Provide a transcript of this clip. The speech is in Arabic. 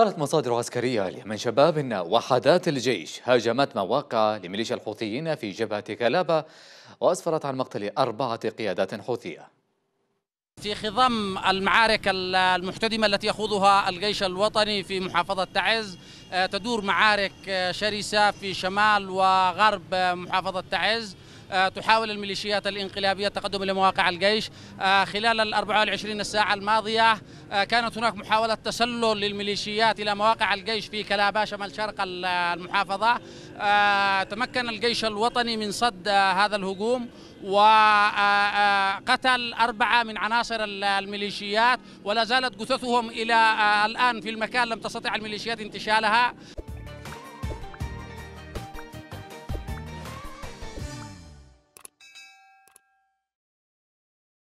قالت مصادر عسكرية لمن شباب أن وحدات الجيش هاجمت مواقع لميليشيا الحوثيين في جبهة كلابة وأسفرت عن مقتل أربعة قيادات حوثية. في خضم المعارك المحتدمة التي يخوضها الجيش الوطني في محافظة تعز تدور معارك شرسة في شمال وغرب محافظة تعز تحاول الميليشيات الانقلابية التقدم إلى مواقع الجيش خلال ال 24 ساعة الماضية كانت هناك محاولة تسلل للميليشيات إلى مواقع الجيش في كلابا شمال شرق المحافظة. تمكن الجيش الوطني من صد هذا الهجوم وقتل أربعة من عناصر الميليشيات ولا زالت جثثهم إلى الآن في المكان لم تستطع الميليشيات انتشالها.